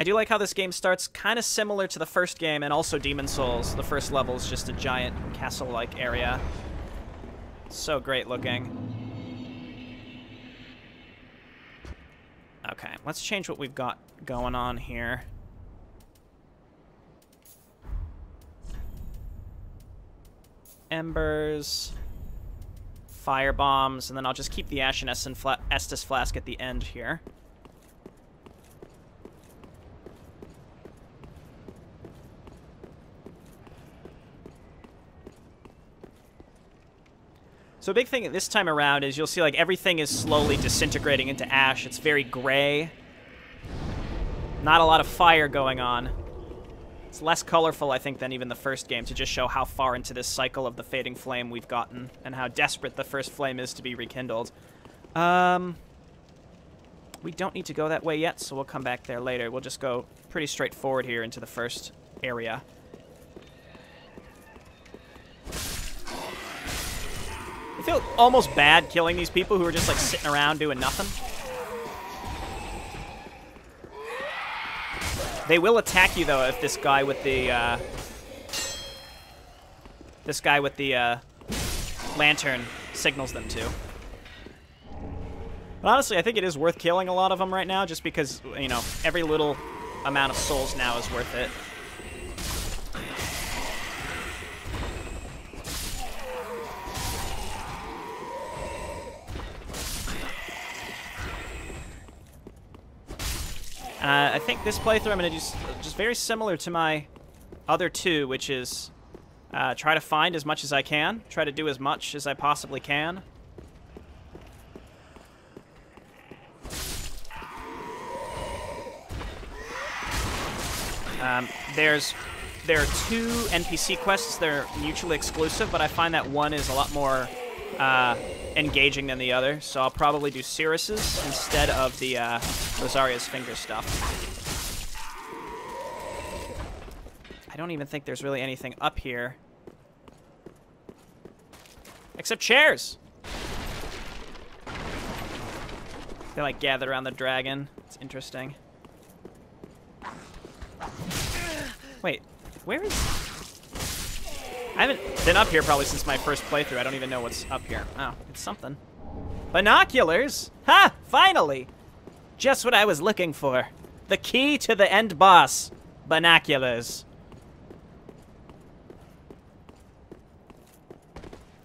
I do like how this game starts kind of similar to the first game and also Demon Souls. The first level is just a giant castle-like area. So great looking. Okay, let's change what we've got going on here. Embers, fire bombs, and then I'll just keep the Ashen Estus Flask at the end here. So a big thing this time around is you'll see like everything is slowly disintegrating into ash. It's very gray. Not a lot of fire going on. It's less colorful, I think, than even the first game to just show how far into this cycle of the fading flame we've gotten and how desperate the first flame is to be rekindled. Um, we don't need to go that way yet, so we'll come back there later. We'll just go pretty straightforward here into the first area. I feel almost bad killing these people who are just like sitting around doing nothing. They will attack you though if this guy with the uh, this guy with the uh, lantern signals them to. But honestly, I think it is worth killing a lot of them right now, just because you know every little amount of souls now is worth it. Uh, I think this playthrough I'm going to do just very similar to my other two, which is uh, try to find as much as I can, try to do as much as I possibly can. Um, there's there are two NPC quests that are mutually exclusive, but I find that one is a lot more uh, engaging than the other, so I'll probably do Sirris's instead of the uh, Rosaria's finger stuff. I don't even think there's really anything up here. Except chairs! They like gather around the dragon. It's interesting. Wait, where is... I haven't been up here probably since my first playthrough. I don't even know what's up here. Oh, it's something. Binoculars! Ha! Finally! Just what I was looking for. The key to the end boss. Binoculars.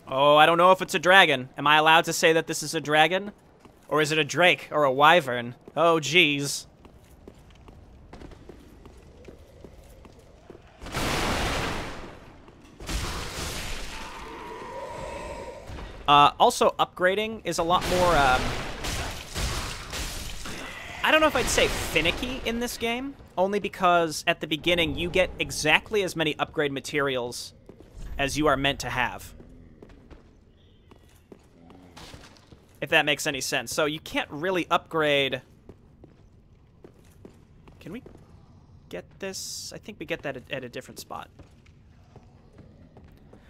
Oh, I don't know if it's a dragon. Am I allowed to say that this is a dragon? Or is it a drake or a wyvern? Oh, jeez. Uh, also, upgrading is a lot more, um, I don't know if I'd say finicky in this game, only because at the beginning you get exactly as many upgrade materials as you are meant to have. If that makes any sense. So you can't really upgrade... Can we get this? I think we get that at a different spot.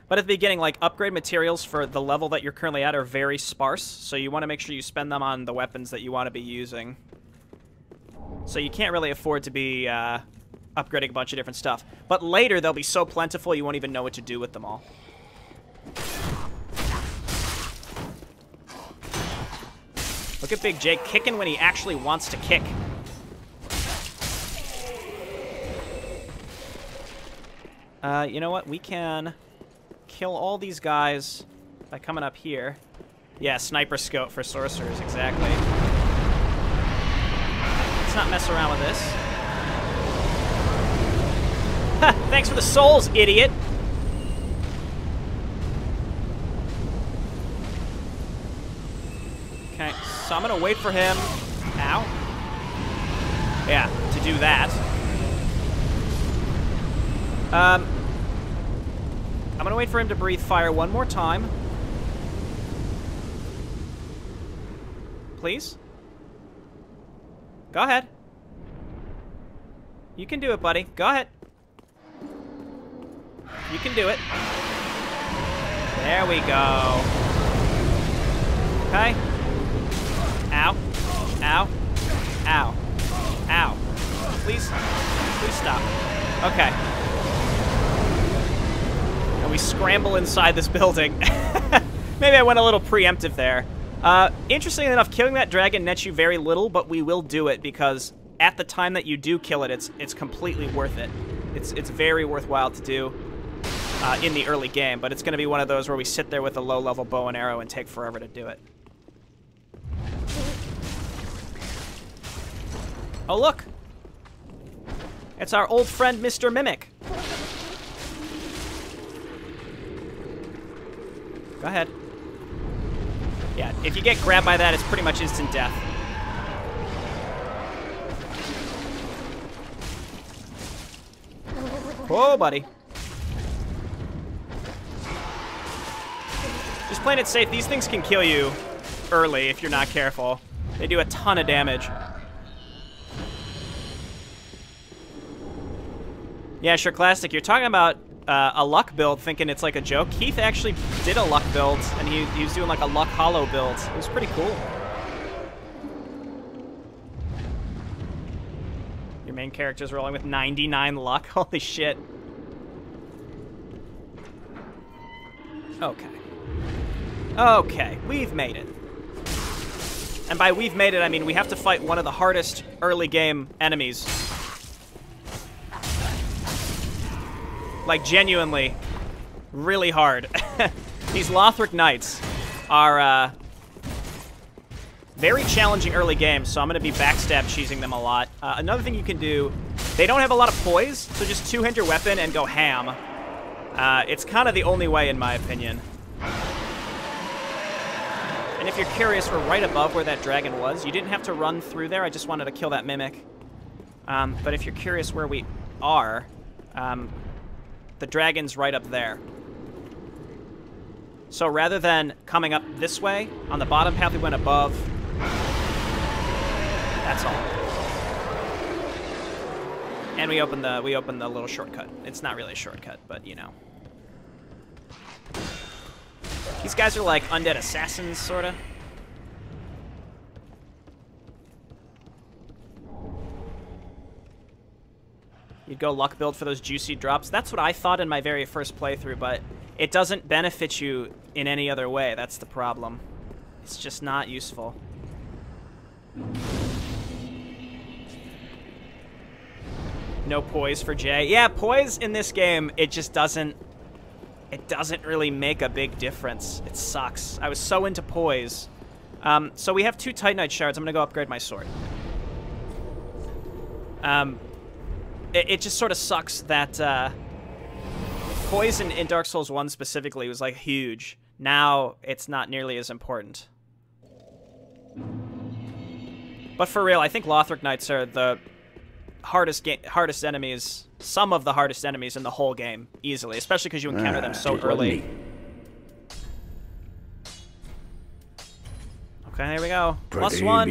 But at the beginning, like, upgrade materials for the level that you're currently at are very sparse, so you want to make sure you spend them on the weapons that you want to be using. So you can't really afford to be uh, upgrading a bunch of different stuff. But later, they'll be so plentiful, you won't even know what to do with them all. Look at Big Jake kicking when he actually wants to kick. Uh, you know what? We can kill all these guys by coming up here. Yeah, sniper scope for sorcerers, exactly. Let's not mess around with this. Thanks for the souls, idiot! Okay, so I'm gonna wait for him. Ow. Yeah, to do that. Um, I'm gonna wait for him to breathe fire one more time. Please? Go ahead. You can do it, buddy. Go ahead. You can do it. There we go. Okay. Ow. Ow. Ow. Ow. Please, please stop. Okay. We scramble inside this building. Maybe I went a little preemptive there. Uh, interestingly enough, killing that dragon nets you very little, but we will do it because at the time that you do kill it, it's it's completely worth it. It's it's very worthwhile to do uh, in the early game, but it's going to be one of those where we sit there with a low-level bow and arrow and take forever to do it. Oh, look! It's our old friend, Mr. Mimic. Go ahead. Yeah, if you get grabbed by that, it's pretty much instant death. Whoa, buddy. Just playing it safe. These things can kill you early if you're not careful. They do a ton of damage. Yeah, sure, Classic. You're talking about uh, a luck build thinking it's like a joke. Keith actually did a luck build, and he, he was doing like a luck hollow build. It was pretty cool. Your main character's rolling with 99 luck. Holy shit. Okay. Okay, we've made it. And by we've made it, I mean we have to fight one of the hardest early game enemies Like, genuinely, really hard. These Lothric Knights are, uh, very challenging early games, so I'm going to be backstab cheesing them a lot. Uh, another thing you can do, they don't have a lot of poise, so just two-hand your weapon and go ham. Uh, it's kind of the only way, in my opinion. And if you're curious, we're right above where that dragon was. You didn't have to run through there, I just wanted to kill that mimic. Um, but if you're curious where we are, um, the dragon's right up there. So rather than coming up this way, on the bottom path we went above. That's all. And we opened the we opened the little shortcut. It's not really a shortcut, but you know. These guys are like undead assassins, sorta. You'd go luck build for those juicy drops. That's what I thought in my very first playthrough, but it doesn't benefit you in any other way. That's the problem. It's just not useful. No poise for Jay. Yeah, poise in this game, it just doesn't... It doesn't really make a big difference. It sucks. I was so into poise. Um, so we have two Titanite shards. I'm going to go upgrade my sword. Um, it, it just sort of sucks that uh, poison in Dark Souls 1 specifically was like huge. Now it's not nearly as important. But for real, I think Lothric Knights are the hardest hardest enemies, some of the hardest enemies in the whole game, easily, especially because you encounter ah, them so early. Okay, here we go. Plus one.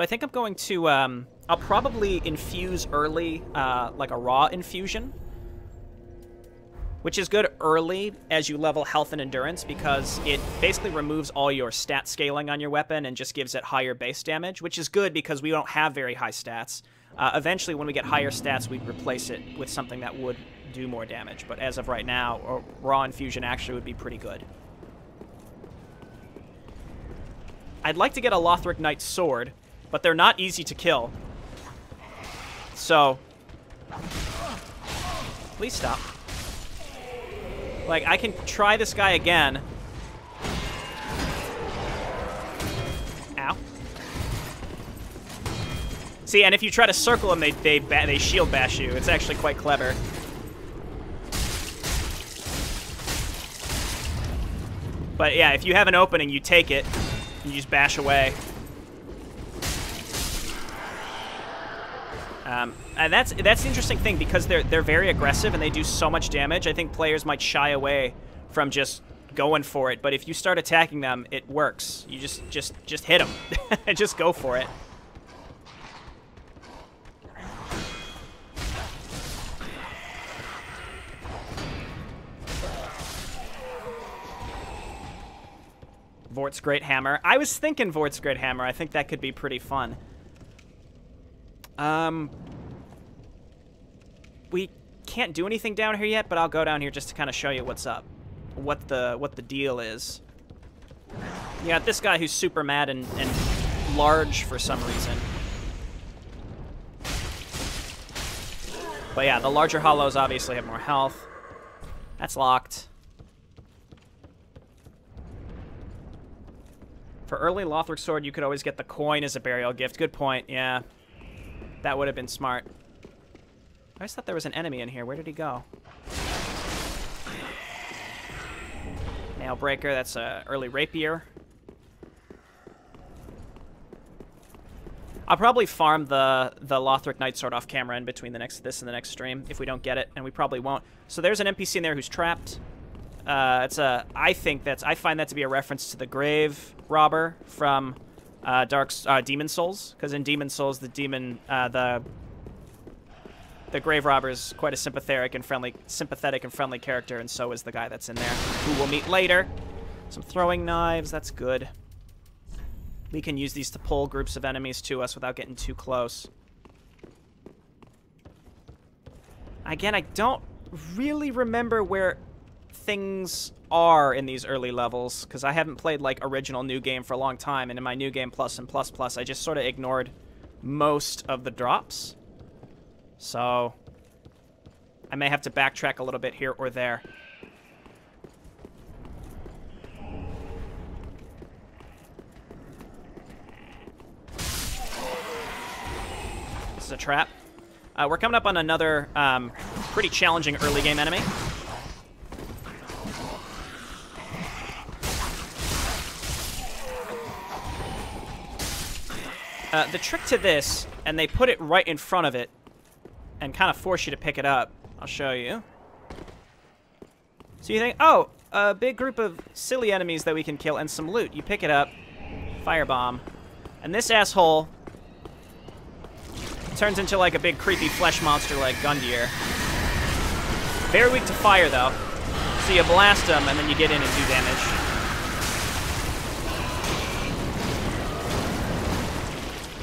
So I think I'm going to, um, I'll probably infuse early, uh, like a raw infusion. Which is good early as you level health and endurance because it basically removes all your stat scaling on your weapon and just gives it higher base damage, which is good because we don't have very high stats. Uh, eventually, when we get higher stats, we'd replace it with something that would do more damage. But as of right now, raw infusion actually would be pretty good. I'd like to get a Lothric Knight sword, but they're not easy to kill. So, please stop. Like, I can try this guy again. Ow. See, and if you try to circle them, they, they, they shield bash you. It's actually quite clever. But yeah, if you have an opening, you take it, you just bash away. Um, and that's that's the interesting thing because they're they're very aggressive and they do so much damage. I think players might shy away from just going for it, but if you start attacking them, it works. You just just just hit them, and just go for it. Vordt's Great Hammer. I was thinking Vordt's Great Hammer. I think that could be pretty fun. Um, we can't do anything down here yet, but I'll go down here just to kind of show you what's up, what the what the deal is. You got this guy who's super mad and, and large for some reason. But yeah, the larger hollows obviously have more health. That's locked. For early Lothric Sword, you could always get the coin as a burial gift. Good point, yeah. That would have been smart. I just thought there was an enemy in here. Where did he go? Nailbreaker, that's a early rapier. I'll probably farm the the Lothric Knight Sword off camera in between the next this and the next stream if we don't get it, and we probably won't. So there's an NPC in there who's trapped. Uh, it's a I think that's I find that to be a reference to the Grave Robber from uh, Dark uh, Demon Souls, because in Demon Souls the demon uh, the the Grave Robber is quite a sympathetic and friendly sympathetic and friendly character, and so is the guy that's in there, who we'll meet later. Some throwing knives, that's good. We can use these to pull groups of enemies to us without getting too close. Again, I don't really remember where things are in these early levels, because I haven't played, like, original New Game for a long time, and in my New Game Plus and Plus Plus, I just sort of ignored most of the drops. So, I may have to backtrack a little bit here or there. This is a trap. Uh, we're coming up on another um, pretty challenging early game enemy. Uh, the trick to this, and they put it right in front of it, and kind of force you to pick it up. I'll show you. So you think, oh, a big group of silly enemies that we can kill and some loot. You pick it up, firebomb, and this asshole Turns into like a big creepy flesh monster like Gundyr. Very weak to fire though. So you blast him and then you get in and do damage.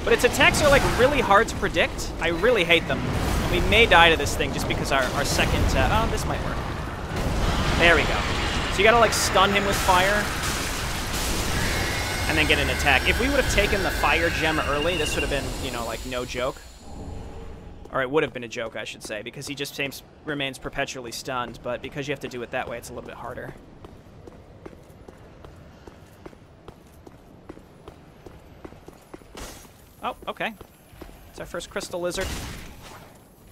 But its attacks are like really hard to predict. I really hate them. And We may die to this thing just because our, our second... Uh, oh, this might work. There we go. So you gotta like stun him with fire. And then get an attack. If we would have taken the fire gem early, this would have been, you know, like no joke. Or it would have been a joke, I should say, because he just seems, remains perpetually stunned, but because you have to do it that way, it's a little bit harder. Oh, okay. It's our first crystal lizard.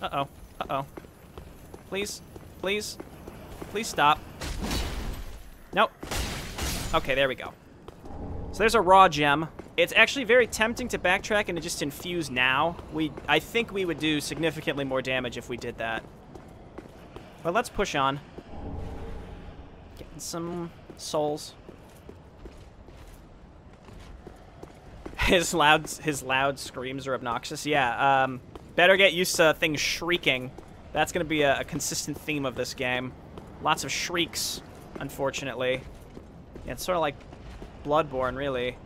Uh-oh. Uh-oh. Please. Please. Please stop. Nope. Okay, there we go. So there's a raw gem. It's actually very tempting to backtrack and to just infuse now. We, I think we would do significantly more damage if we did that. But let's push on. Getting some souls. His loud, his loud screams are obnoxious. Yeah, um, better get used to things shrieking. That's going to be a, a consistent theme of this game. Lots of shrieks, unfortunately. Yeah, it's sort of like Bloodborne, really.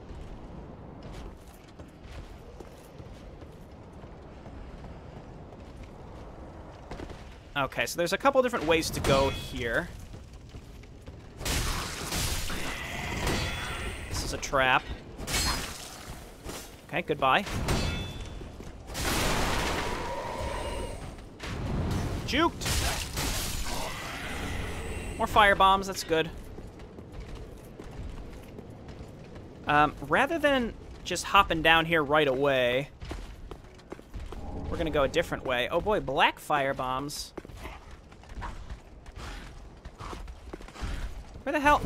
Okay, so there's a couple different ways to go here. This is a trap. Okay, goodbye. Juked! More fire bombs, that's good. Um, rather than just hopping down here right away, we're gonna go a different way. Oh boy, black fire bombs. Where the hell?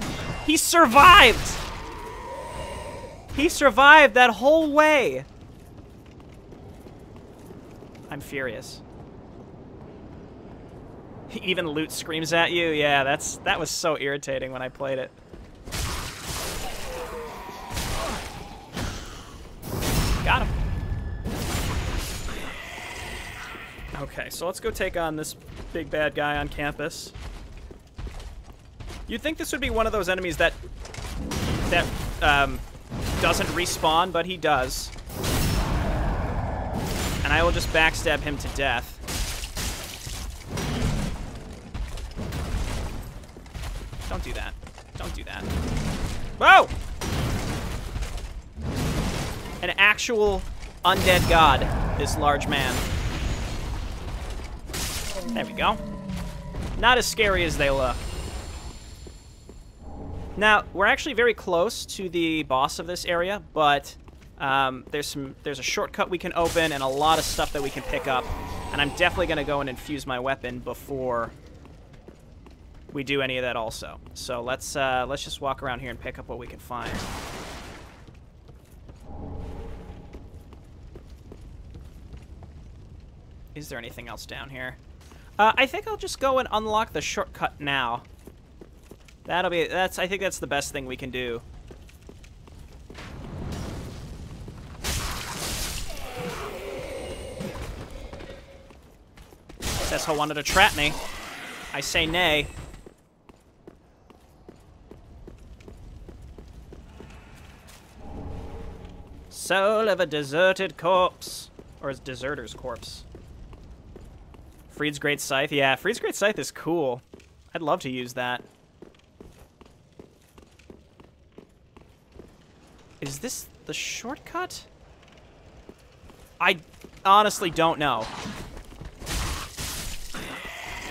He survived! He survived that whole way! I'm furious. Even loot screams at you? Yeah, that's that was so irritating when I played it. Got him. Okay, so let's go take on this big bad guy on campus. You'd think this would be one of those enemies that that um, doesn't respawn, but he does. And I will just backstab him to death. Don't do that. Don't do that. Whoa! An actual undead god, this large man. There we go. Not as scary as they look. Now, we're actually very close to the boss of this area, but um, there's some there's a shortcut we can open and a lot of stuff that we can pick up. And I'm definitely going to go and infuse my weapon before we do any of that also. So let's uh, let's just walk around here and pick up what we can find. Is there anything else down here? Uh, I think I'll just go and unlock the shortcut now. That'll be, that's, I think that's the best thing we can do. Cecil wanted to trap me. I say nay. Soul of a deserted corpse. Or a deserter's corpse. Friede's Great Scythe. Yeah, Friede's Great Scythe is cool. I'd love to use that. Is this the shortcut? I honestly don't know.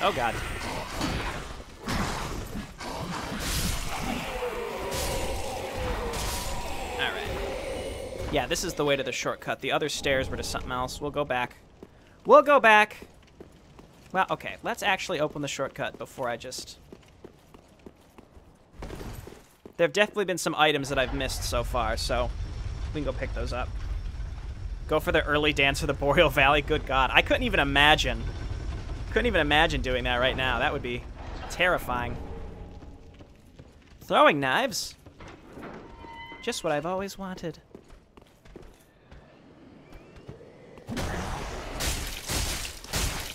Oh, God. Alright. Yeah, this is the way to the shortcut. The other stairs were to something else. We'll go back. We'll go back. Well, okay. Let's actually open the shortcut before I just... There have definitely been some items that I've missed so far, so we can go pick those up. Go for the early Dancer of the Boreal Valley. Good God. I couldn't even imagine. Couldn't even imagine doing that right now. That would be terrifying. Throwing knives. Just what I've always wanted. Okay,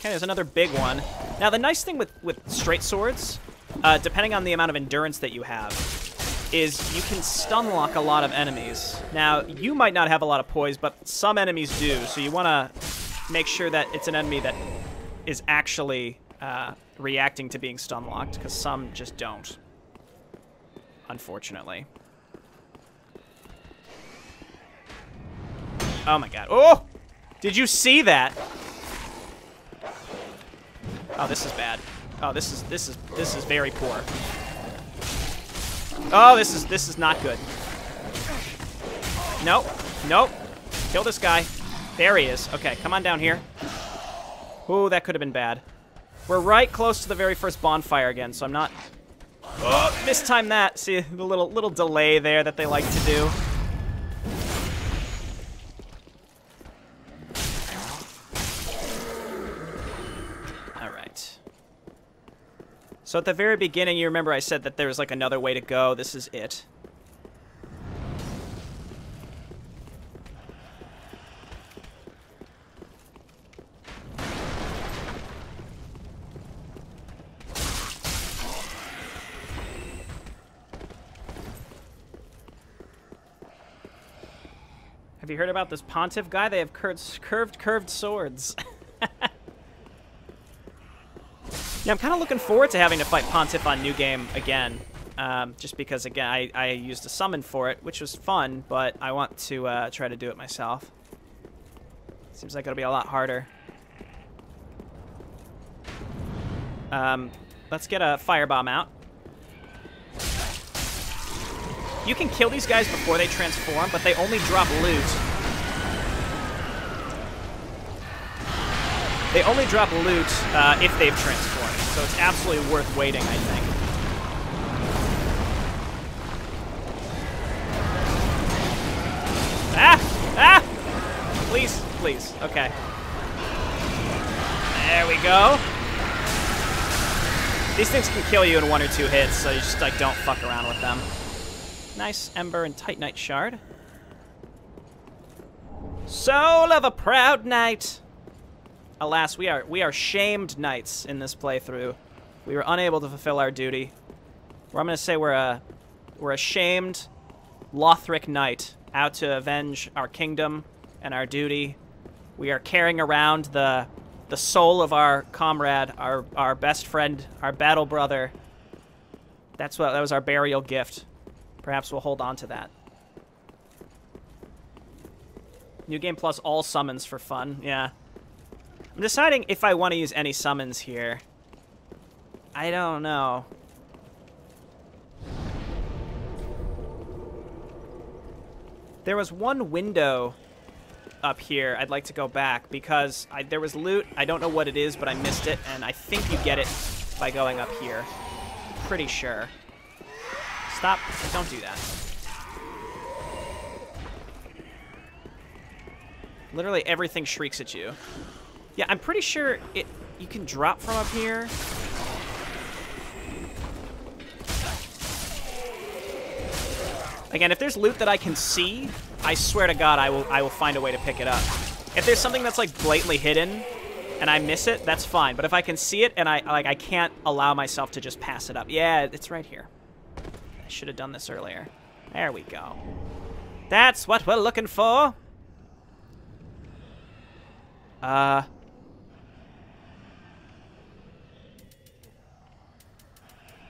there's another big one. Now, the nice thing with, with straight swords, uh, depending on the amount of endurance that you have, is you can stun lock a lot of enemies. Now, you might not have a lot of poise, but some enemies do, so you want to make sure that it's an enemy that is actually uh, reacting to being stun locked, because some just don't, unfortunately. Oh my god. Oh! Did you see that? Oh, this is bad. Oh, this is this is this is very poor. Oh, this is this is not good. Nope. Nope. Kill this guy. There he is. Okay, come on down here. Ooh, that could have been bad. We're right close to the very first bonfire again, so I'm not... Oh, mistime that. See, the little little delay there that they like to do. So at the very beginning, you remember I said that there was like another way to go. This is it. Have you heard about this Pontiff guy? They have curved, curved, curved swords. Yeah, I'm kind of looking forward to having to fight Pontiff on New Game again. Um, just because, again, I, I used a summon for it, which was fun, but I want to uh, try to do it myself. Seems like it'll be a lot harder. Um, let's get a firebomb out. You can kill these guys before they transform, but they only drop loot. They only drop loot uh, if they've transformed so it's absolutely worth waiting, I think. Ah! Ah! Please, please. Okay. There we go. These things can kill you in one or two hits, so you just, like, don't fuck around with them. Nice Ember and Titanite Shard. Soul of a proud knight! Alas, we are we are shamed knights in this playthrough. We were unable to fulfill our duty. Or I'm gonna say we're a we're a shamed Lothric Knight, out to avenge our kingdom and our duty. We are carrying around the the soul of our comrade, our our best friend, our battle brother. That's what that was our burial gift. Perhaps we'll hold on to that. New game plus all summons for fun. Yeah. I'm deciding if I want to use any summons here. I don't know. There was one window up here I'd like to go back because I, there was loot. I don't know what it is, but I missed it, and I think you get it by going up here. Pretty sure. Stop. Don't do that. Literally everything shrieks at you. Yeah, I'm pretty sure it you can drop from up here. Again, if there's loot that I can see, I swear to God, I will I will find a way to pick it up. If there's something that's like blatantly hidden and I miss it, that's fine. But if I can see it and I like I can't allow myself to just pass it up. Yeah, it's right here. I should have done this earlier. There we go. That's what we're looking for. Uh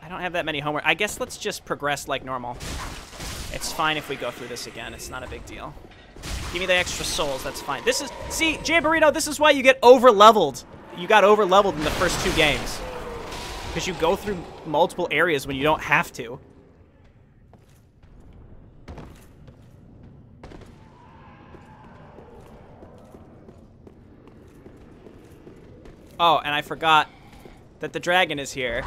I don't have that many homework. I guess let's just progress like normal. It's fine if we go through this again. It's not a big deal. Give me the extra souls. That's fine. This is... See, Jay Burrito, this is why you get over-leveled. You got over-leveled in the first two games. Because you go through multiple areas when you don't have to. Oh, and I forgot that the dragon is here.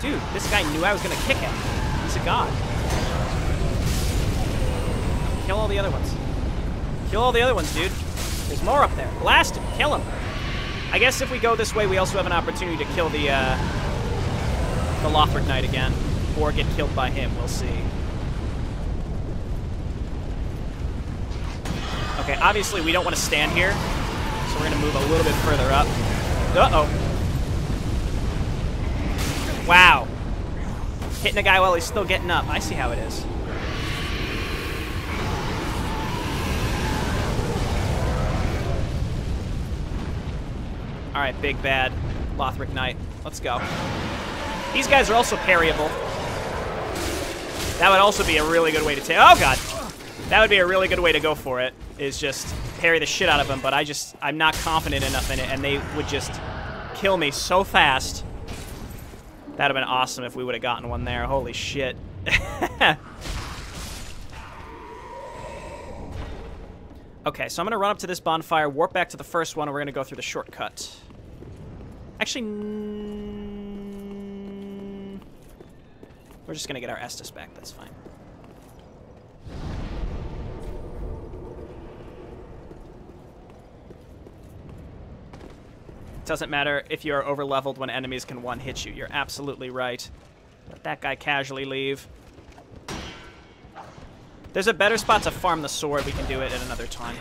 Dude, this guy knew I was to kick him. He's a god. Kill all the other ones. Kill all the other ones, dude. There's more up there. Blast him. Kill him. I guess if we go this way, we also have an opportunity to kill the, uh, the Lothric Knight again. Or get killed by him. We'll see. Okay, obviously we don't want to stand here. So we're going to move a little bit further up. Uh-oh. Wow. Hitting a guy while he's still getting up. I see how it is. All right, big bad Lothric Knight. Let's go. These guys are also parryable. That would also be a really good way to take... Oh, God. That would be a really good way to go for it, is just parry the shit out of them, but I just... I'm not confident enough in it, and they would just kill me so fast. That would have been awesome if we would have gotten one there. Holy shit. Okay, so I'm going to run up to this bonfire, warp back to the first one, and we're going to go through the shortcut. Actually, we're just going to get our Estus back. That's fine. Doesn't matter if you're over-leveled when enemies can one-hit you. You're absolutely right. Let that guy casually leave. There's a better spot to farm the sword. We can do it at another time.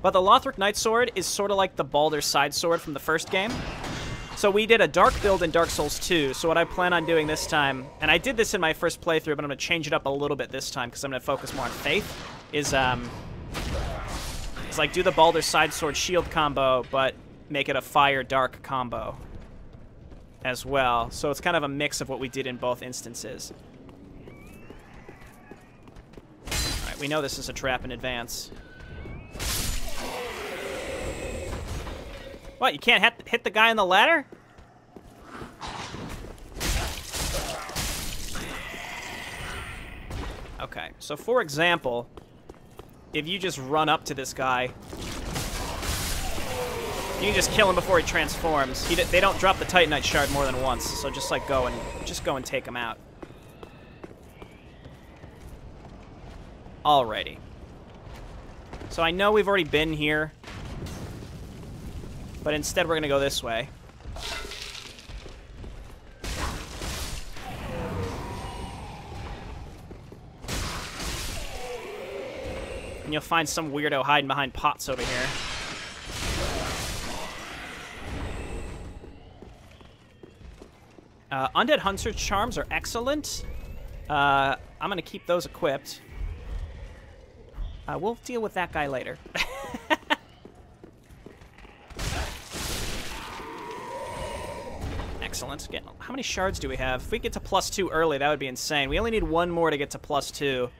But the Lothric Knight Sword is sort of like the Balder's Side Sword from the first game. So we did a dark build in Dark Souls 2, so what I plan on doing this time, and I did this in my first playthrough, but I'm going to change it up a little bit this time because I'm going to focus more on Faith, is, um, it's like do the Balder's Side Sword shield combo, but make it a Fire Dark combo as well. So it's kind of a mix of what we did in both instances. Alright, we know this is a trap in advance. What, you can't hit, hit the guy on the ladder? Okay, so for example, if you just run up to this guy you can just kill him before he transforms. He, they don't drop the Titanite shard more than once, so just like go and just go and take him out. Alrighty. So I know we've already been here, but instead we're gonna go this way. And you'll find some weirdo hiding behind pots over here. Uh, Undead Hunter Charms are excellent. Uh, I'm going to keep those equipped. Uh, we'll deal with that guy later. How many shards do we have? If we get to plus two early, that would be insane. We only need one more to get to plus two.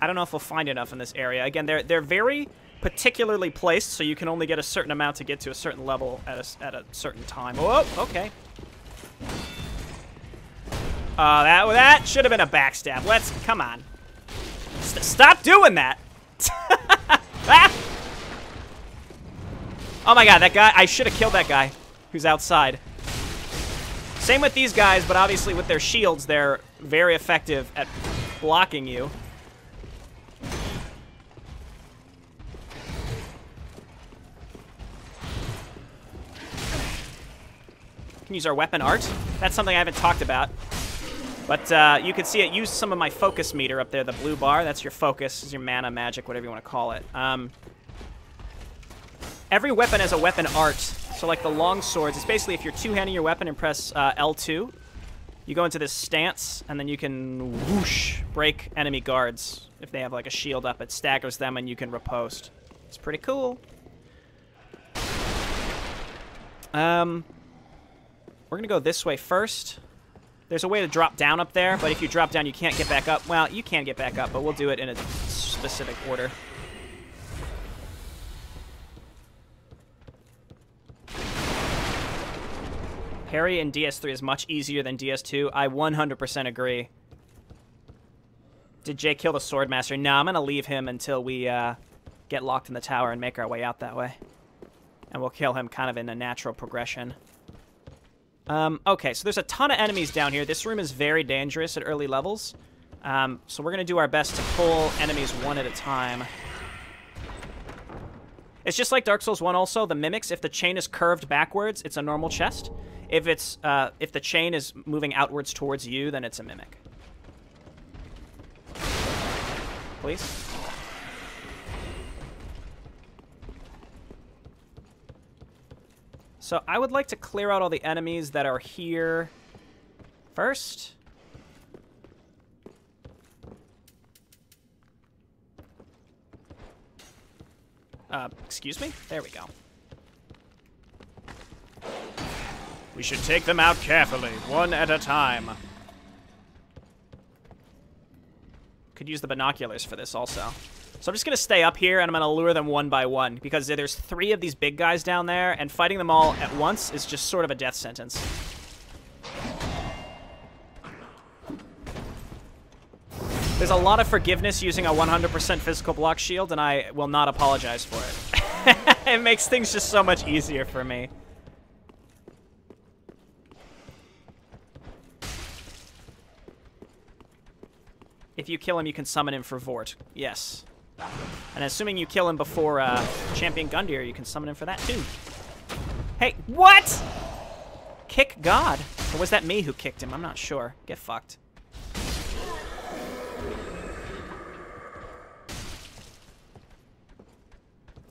I don't know if we'll find enough in this area. Again, they're they're very particularly placed, so you can only get a certain amount to get to a certain level at a, at a certain time. Oh, okay. Uh, that that should have been a backstab. Let's come on. St stop doing that. ah! Oh my god, that guy! I should have killed that guy who's outside. Same with these guys, but obviously with their shields, they're very effective at blocking you. Can use our weapon art. That's something I haven't talked about. But uh, you can see it use some of my focus meter up there, the blue bar. That's your focus, is your mana, magic, whatever you want to call it. Um, every weapon has a weapon art. So like the long swords, it's basically if you're two-handing your weapon and press uh, L2, you go into this stance, and then you can whoosh, break enemy guards. If they have like a shield up, it staggers them and you can repost. It's pretty cool. Um, we're gonna go this way first. There's a way to drop down up there, but if you drop down, you can't get back up. Well, you can get back up, but we'll do it in a specific order. Parry in DS3 is much easier than DS2. I 100% agree. Did Jay kill the Swordmaster? No, I'm going to leave him until we uh, get locked in the tower and make our way out that way. And we'll kill him kind of in a natural progression. Um, okay, so there's a ton of enemies down here. This room is very dangerous at early levels. Um, so we're going to do our best to pull enemies one at a time. It's just like Dark Souls 1 also, the mimics, if the chain is curved backwards, it's a normal chest. If it's uh, if the chain is moving outwards towards you, then it's a mimic. Please. So I would like to clear out all the enemies that are here first. Uh, excuse me? There we go. We should take them out carefully, one at a time. Could use the binoculars for this also. So I'm just going to stay up here, and I'm going to lure them one by one, because there's three of these big guys down there, and fighting them all at once is just sort of a death sentence. There's a lot of forgiveness using a 100% physical block shield, and I will not apologize for it. it makes things just so much easier for me. If you kill him, you can summon him for Vordt. Yes. And assuming you kill him before uh, Champion Gundyr, you can summon him for that too. Hey, what? Kick God. Or was that me who kicked him? I'm not sure. Get fucked.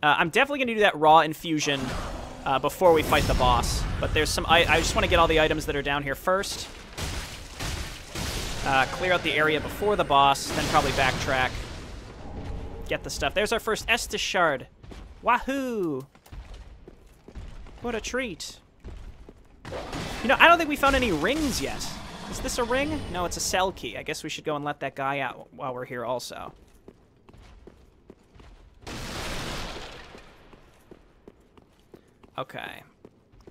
Uh, I'm definitely going to do that raw infusion uh, before we fight the boss. But there's some... I, I just want to get all the items that are down here first. Uh, clear out the area before the boss, then probably backtrack get the stuff. There's our first Estus shard. Wahoo! What a treat. You know, I don't think we found any rings yet. Is this a ring? No, it's a cell key. I guess we should go and let that guy out while we're here also. Okay.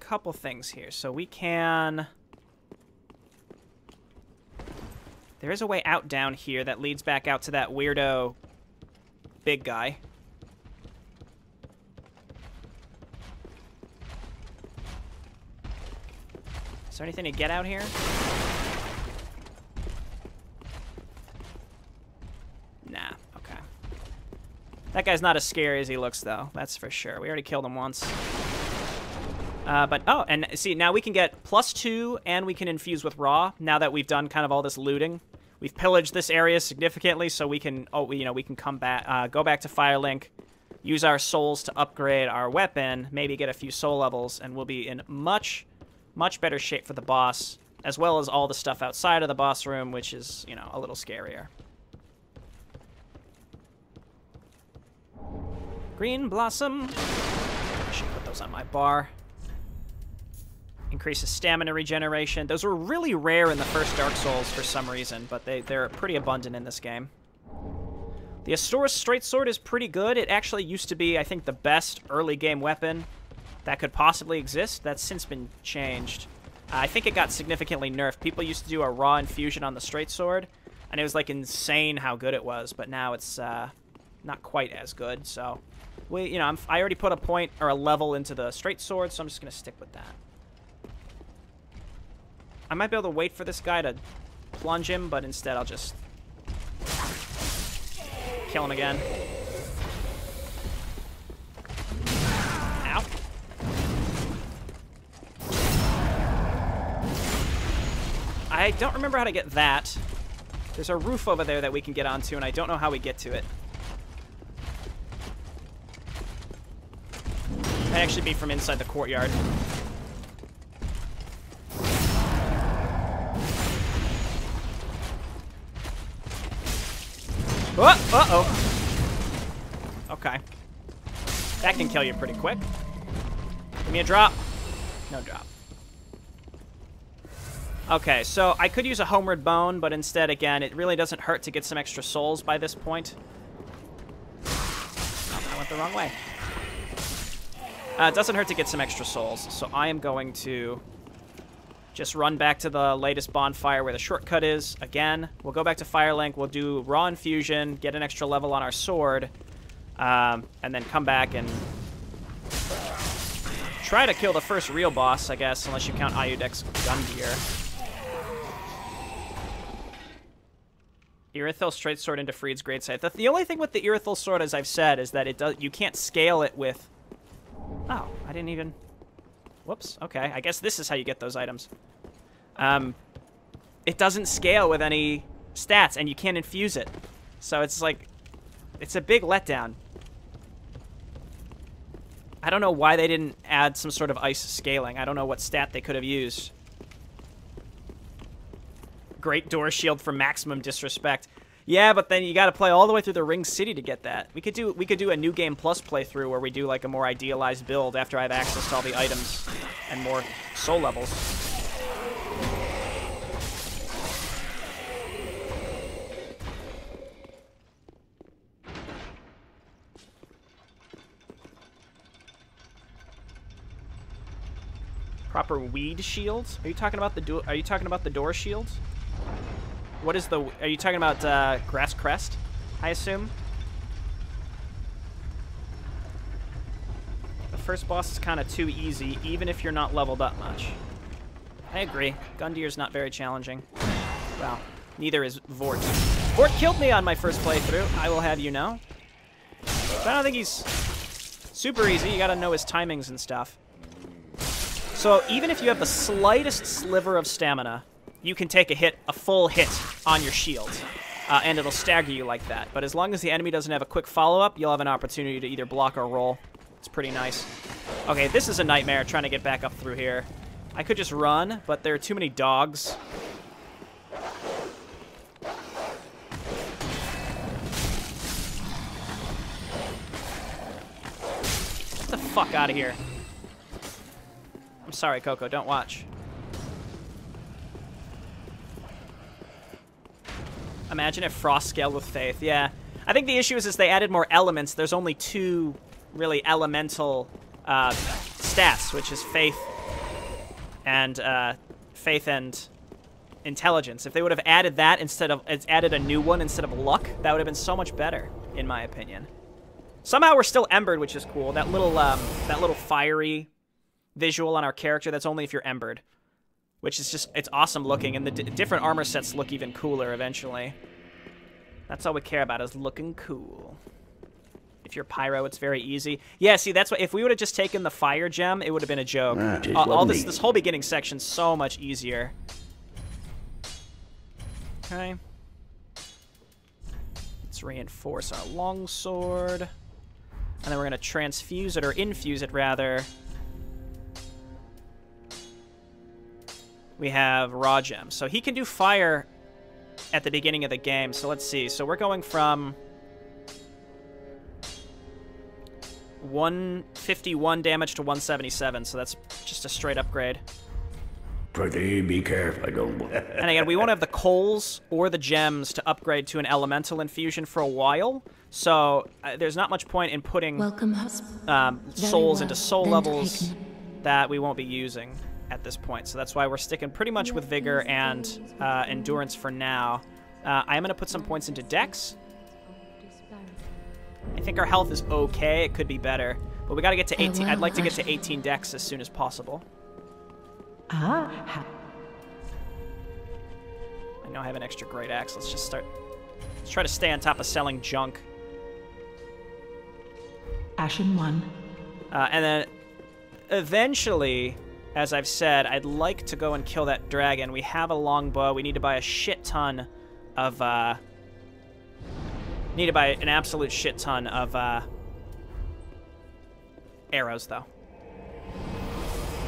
Couple things here. So we can... There is a way out down here that leads back out to that weirdo big guy. Is there anything to get out here? Nah, okay. That guy's not as scary as he looks, though. That's for sure. We already killed him once. Uh, but, oh, and see, now we can get plus two, and we can infuse with raw, now that we've done kind of all this looting. We've pillaged this area significantly, so we can, oh, you know, we can come back, uh, go back to Firelink, use our souls to upgrade our weapon, maybe get a few soul levels, and we'll be in much, much better shape for the boss. as well as all the stuff outside of the boss room, which is, you know, a little scarier. Green Blossom. I should put those on my bar. Increases stamina regeneration. Those were really rare in the first Dark Souls for some reason, but they, they're pretty abundant in this game. The Astora's Straight Sword is pretty good. It actually used to be, I think, the best early game weapon that could possibly exist. That's since been changed. I think it got significantly nerfed. People used to do a raw infusion on the straight sword, and it was like insane how good it was. But now it's uh, not quite as good. So, we, you know, I'm, I already put a point or a level into the straight sword, so I'm just gonna stick with that. I might be able to wait for this guy to plunge him, but instead I'll just kill him again. I don't remember how to get that. There's a roof over there that we can get onto, and I don't know how we get to it. Might actually be from inside the courtyard. Oh, uh-oh. Okay. That can kill you pretty quick. Give me a drop. No drop. Okay, so I could use a Homeward Bone, but instead, again, it really doesn't hurt to get some extra souls by this point. Oh, I went the wrong way. Uh, it doesn't hurt to get some extra souls, so I am going to just run back to the latest bonfire where the shortcut is. Again, we'll go back to Firelink, we'll do Raw Infusion, get an extra level on our sword, um, and then come back and try to kill the first real boss, I guess, unless you count Ayudek's gun gear. Irithyll straight sword into Friede's great scythe. The, the only thing with the Irithyll sword, as I've said, is that it does you can't scale it with. Oh, I didn't even. Whoops. Okay, I guess this is how you get those items. Um, it doesn't scale with any stats, and you can't infuse it. So it's like, it's a big letdown. I don't know why they didn't add some sort of ice scaling. I don't know what stat they could have used. Great Door Shield for maximum disrespect. Yeah, but then you got to play all the way through the Ring City to get that. We could do we could do a new game plus playthrough where we do like a more idealized build after I have access to all the items and more soul levels. Proper weed shields? Are you talking about the do are you talking about the door shields? What is the... Are you talking about uh, Grass Crest, I assume? The first boss is kind of too easy, even if you're not leveled up much. I agree. Gundyr's not very challenging. Well, neither is Vordt. Vordt killed me on my first playthrough, I will have you know. But I don't think he's super easy. You gotta know his timings and stuff. So even if you have the slightest sliver of stamina, you can take a hit, a full hit on your shield. Uh, and it'll stagger you like that. But as long as the enemy doesn't have a quick follow-up, you'll have an opportunity to either block or roll. It's pretty nice. Okay, this is a nightmare trying to get back up through here. I could just run, but there are too many dogs. Get the fuck out of here. I'm sorry, Coco. Don't watch. Imagine if Frost scaled with Faith. Yeah. I think the issue is, is they added more elements. There's only two really elemental uh, stats, which is Faith and uh, Faith and Intelligence. If they would have added that instead of it's added a new one instead of Luck, that would have been so much better, in my opinion. Somehow we're still embered, which is cool. That little um, that little fiery visual on our character, that's only if you're embered which is just, it's awesome looking, and the different armor sets look even cooler eventually. That's all we care about, is looking cool. If you're Pyro, it's very easy. Yeah, see, that's what, if we would have just taken the fire gem, it would have been a joke. Uh, all this, this whole beginning section's so much easier. Okay. Let's reinforce our longsword. And then we're going to transfuse it, or infuse it, rather, we have raw gems. So he can do fire at the beginning of the game. So let's see. So we're going from 151 damage to 177. So that's just a straight upgrade. Pretty be careful, I don't. And again, we won't have the coals or the gems to upgrade to an elemental infusion for a while. So uh, there's not much point in putting Welcome, um, souls well. into soul Then levels take that we won't be using at this point. So that's why we're sticking pretty much with vigor and uh, endurance for now. Uh, I am going to put some points into dex. I think our health is okay. It could be better. But we got to get to 18. I'd like to get to 18 dex as soon as possible. Ah, I know I have an extra great axe. Let's just start. Let's try to stay on top of selling junk. Ashen 1. Uh, and then eventually, as I've said, I'd like to go and kill that dragon. We have a longbow. We need to buy a shit ton of. Uh, need to buy an absolute shit ton of uh, arrows, though.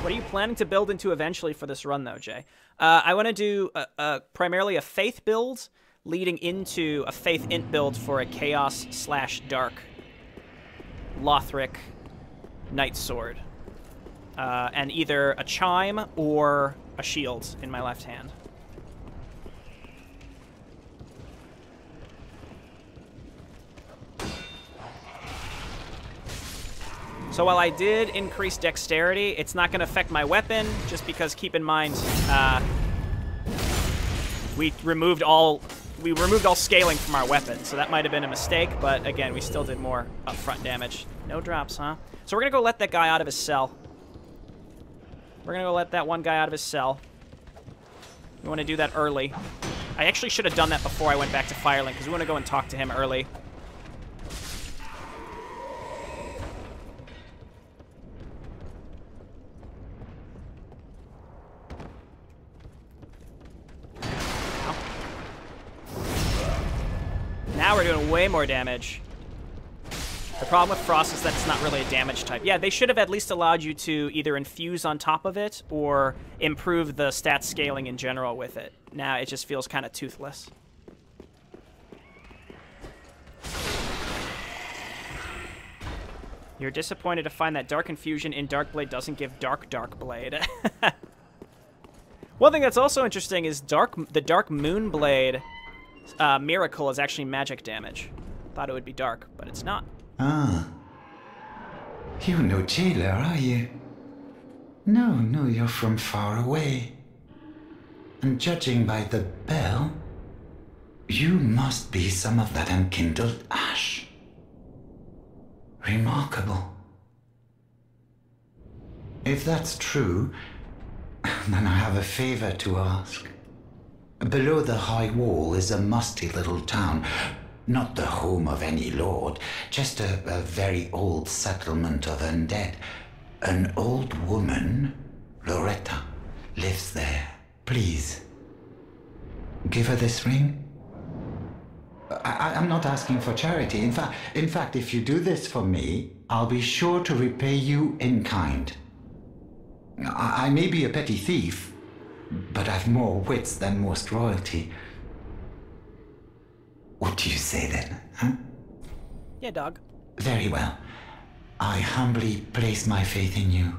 What are you planning to build into eventually for this run, though, Jay? Uh, I want to do a, a, primarily a faith build, leading into a faith int build for a chaos slash dark Lothric Knight Sword. Uh, and either a chime or a shield in my left hand. So while I did increase dexterity, it's not going to affect my weapon, just because keep in mind, uh, we removed all we removed all scaling from our weapon, so that might have been a mistake, but again, we still did more upfront damage. No drops, huh? So we're gonna go let that guy out of his cell. We're gonna go let that one guy out of his cell. We want to do that early. I actually should have done that before I went back to Firelink, because we want to go and talk to him early. Now we're doing way more damage. The problem with Frost is that it's not really a damage type. Yeah, they should have at least allowed you to either infuse on top of it or improve the stat scaling in general with it. Now it just feels kind of toothless. You're disappointed to find that Dark Infusion in Dark Blade doesn't give Dark Dark Blade. One thing that's also interesting is Dark the Dark Moon Blade uh, Miracle is actually magic damage. Thought it would be dark, but it's not. Ah. You're no jailer, are you? No, no, you're from far away. And judging by the bell, you must be some of that enkindled ash. Remarkable. If that's true, then I have a favor to ask. Below the high wall is a musty little town. Not the home of any lord, just a, a very old settlement of undead. An old woman, Loretta, lives there. Please, give her this ring. I, I'm not asking for charity. In fact, in fact, if you do this for me, I'll be sure to repay you in kind. I, I may be a petty thief, but I've more wits than most royalty. What do you say then, huh? Yeah, dog. Very well. I humbly place my faith in you.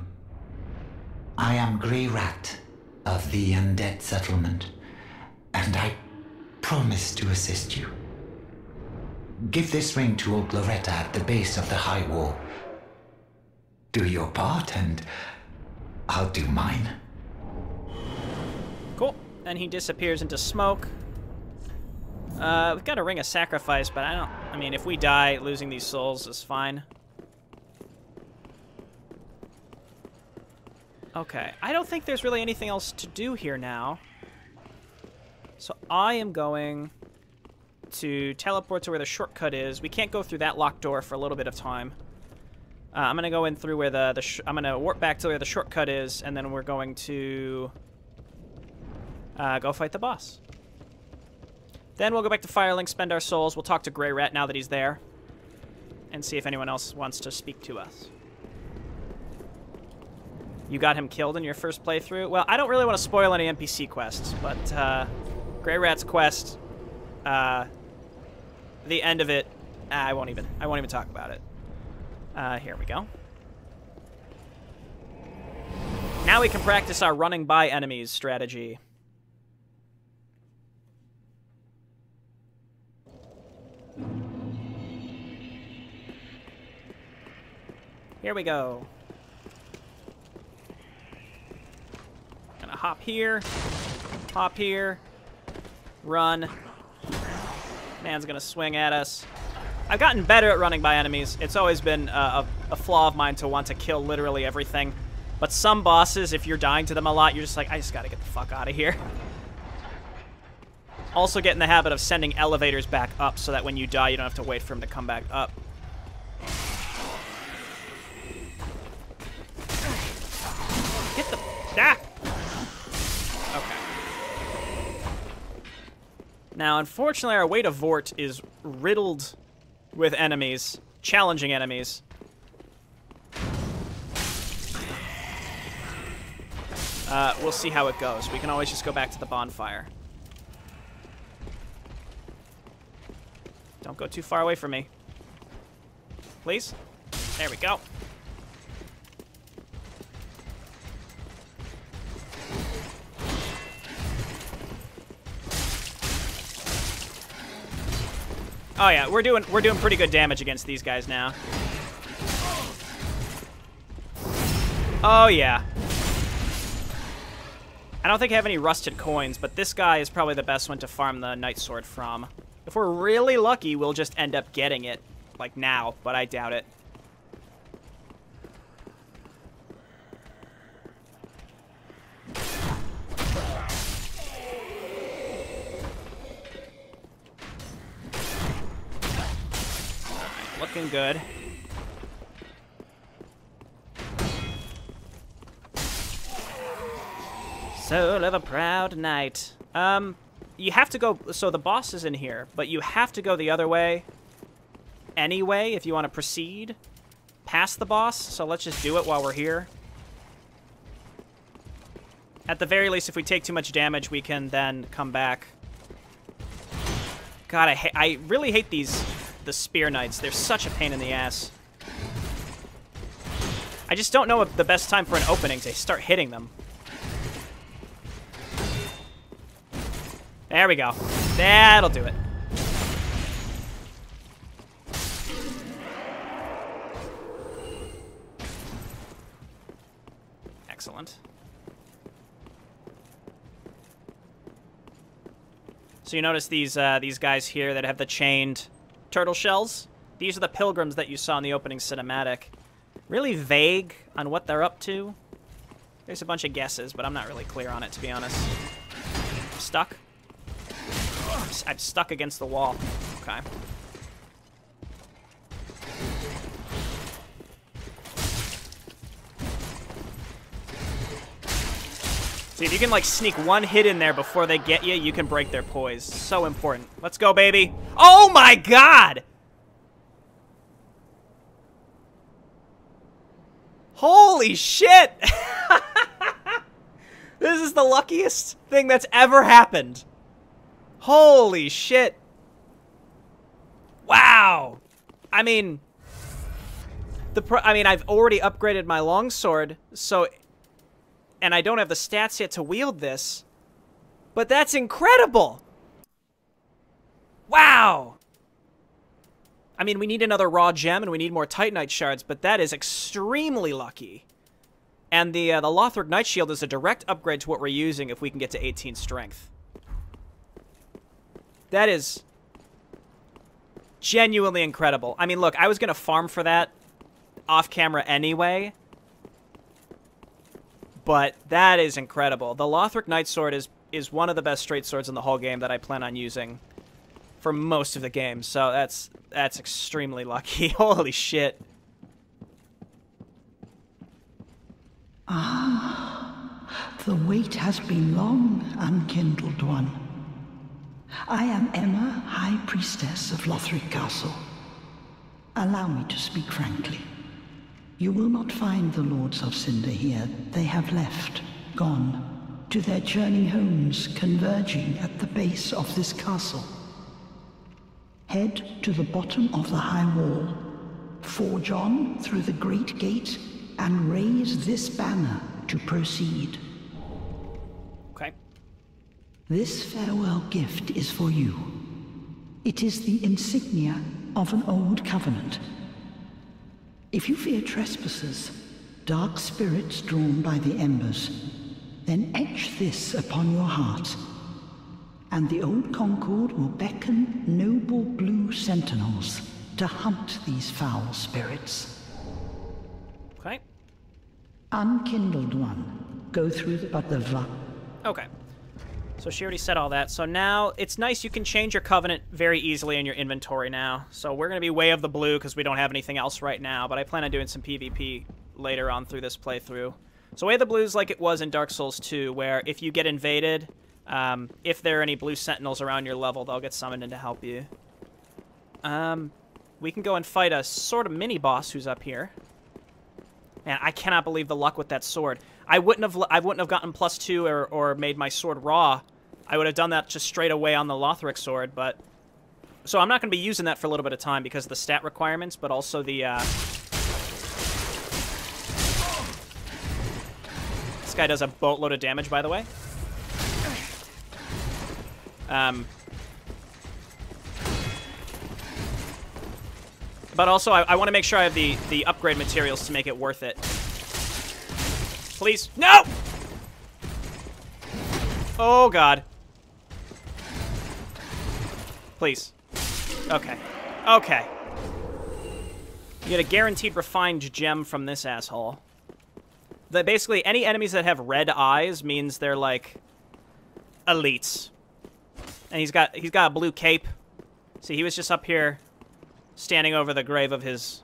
I am Greirat of the Undead Settlement, and I promise to assist you. Give this ring to old Loretta at the base of the high wall. Do your part, and I'll do mine. Cool. And he disappears into smoke. Uh, we've got a ring of sacrifice, but I don't... I mean, if we die, losing these souls is fine. Okay. I don't think there's really anything else to do here now. So I am going to teleport to where the shortcut is. We can't go through that locked door for a little bit of time. Uh, I'm gonna go in through where the, the I'm gonna warp back to where the shortcut is, and then we're going to uh, go fight the boss. Then we'll go back to Firelink, spend our souls. We'll talk to Greirat now that he's there, and see if anyone else wants to speak to us. You got him killed in your first playthrough? Well, I don't really want to spoil any NPC quests, but uh, Greirat's quest, uh, the end of it, I won't even. I won't even talk about it. Uh, here we go. Now we can practice our running by enemies strategy. Here we go. Gonna hop here, hop here, run. Man's gonna swing at us. I've gotten better at running by enemies. It's always been a, a, flaw of mine to want to kill literally everything. But some bosses, if you're dying to them a lot, you're just like, I just gotta get the fuck out of here. Also get in the habit of sending elevators back up so that when you die, you don't have to wait for them to come back up. Unfortunately, our way to Vordt is riddled with enemies, challenging enemies. Uh, we'll see how it goes. We can always just go back to the bonfire. Don't go too far away from me. Please? There we go. Oh yeah, we're doing we're doing pretty good damage against these guys now. Oh yeah. I don't think I have any rusted coins, but this guy is probably the best one to farm the Knight Sword from. If we're really lucky, we'll just end up getting it, like now, but I doubt it. Looking good. So live a proud knight. Um, you have to go, so the boss is in here, but you have to go the other way anyway if you want to proceed past the boss, so let's just do it while we're here. At the very least, if we take too much damage, we can then come back. God, I, I really hate these the Spear Knights. They're such a pain in the ass. I just don't know the best time for an opening to start hitting them. There we go. That'll do it. Excellent. So you notice these uh, these guys here that have the chained turtle shells. These are the pilgrims that you saw in the opening cinematic. Really vague on what they're up to. There's a bunch of guesses, but I'm not really clear on it, to be honest. I'm stuck. I'm stuck against the wall. Okay. If you can, like, sneak one hit in there before they get you, you can break their poise. So important. Let's go, baby. Oh, my God! Holy shit! this is the luckiest thing that's ever happened. Holy shit. Wow. I mean, the pro I mean, I've already upgraded my longsword, so and I don't have the stats yet to wield this. But that's incredible! Wow! I mean, we need another raw gem and we need more Titanite shards, but that is extremely lucky. And the uh, the Lothric Knight Shield is a direct upgrade to what we're using if we can get to 18 strength. That is genuinely incredible. I mean, look, I was going to farm for that off camera anyway, but that is incredible. The Lothric Knight Sword is, is one of the best straight swords in the whole game that I plan on using for most of the game. So that's that's extremely lucky. Holy shit. Ah, the wait has been long, unkindled one. I am Emma, High Priestess of Lothric Castle. Allow me to speak frankly. You will not find the Lords of Cinder here. They have left, gone, to their journey homes converging at the base of this castle. Head to the bottom of the high wall, forge on through the great gate, and raise this banner to proceed. Okay. This farewell gift is for you. It is the insignia of an old covenant. If you fear trespassers, dark spirits drawn by the embers, then etch this upon your heart, and the old Concord will beckon noble blue sentinels to hunt these foul spirits. Okay. Unkindled one, go through the, but the va- Okay. So she already said all that. So now it's nice you can change your covenant very easily in your inventory now. So we're going to be way of the blue because we don't have anything else right now, but I plan on doing some PvP later on through this playthrough. So way of the blue is like it was in Dark Souls 2, where if you get invaded, um, if there are any blue sentinels around your level, they'll get summoned in to help you. Um, we can go and fight a sort of mini-boss who's up here. Man, I cannot believe the luck with that sword. I wouldn't have I wouldn't have gotten plus two or, or made my sword raw. I would have done that just straight away on the Lothric sword, but so I'm not going to be using that for a little bit of time because of the stat requirements, but also the uh... this guy does a boatload of damage, by the way. Um, but also, I, I want to make sure I have the the upgrade materials to make it worth it. Please. No! Oh, God. Please. Okay. Okay. You get a guaranteed refined gem from this asshole. That basically, any enemies that have red eyes means they're, like, elites. And he's got he's got a blue cape. See, he was just up here standing over the grave of his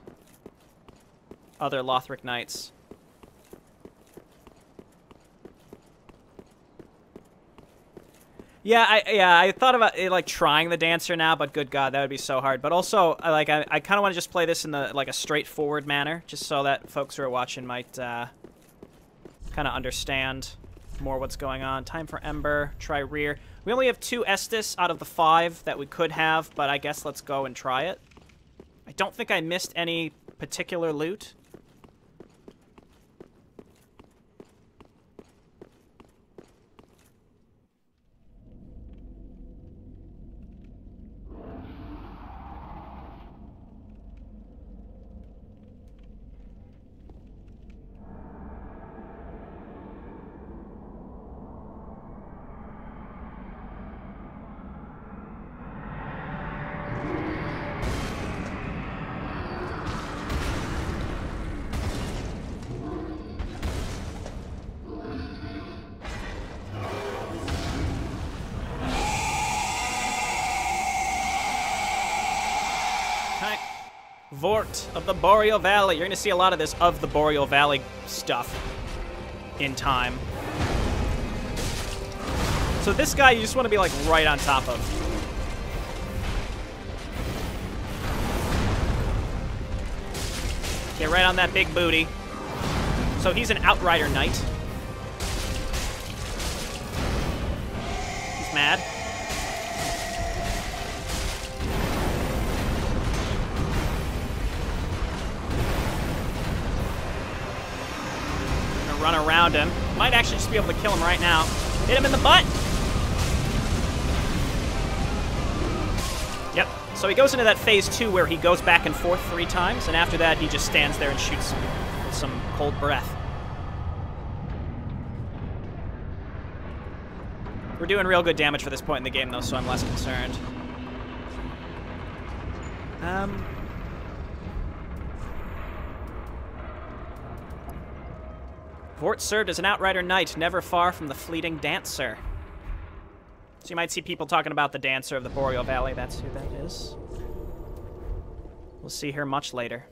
other Lothric knights. Yeah, I yeah I thought about it, like trying the dancer now, but good God, that would be so hard. But also, I like I, I kind of want to just play this in the like a straightforward manner, just so that folks who are watching might uh, kind of understand more what's going on. Time for Ember. Try rear. We only have two Estus out of the five that we could have, but I guess let's go and try it. I don't think I missed any particular loot. Vordt of the Boreal Valley. You're to see a lot of this of the Boreal Valley stuff in time. So this guy you just want to be like right on top of. Get right on that big booty. So he's an Outrider Knight. Just be able to kill him right now. Hit him in the butt! Yep. So he goes into that phase two where he goes back and forth three times, and after that he just stands there and shoots with some cold breath. We're doing real good damage for this point in the game, though, so I'm less concerned. Um, Vordt served as an outrider knight, never far from the fleeting dancer. So you might see people talking about the dancer of the Boreal Valley. That's who that is. We'll see her much later.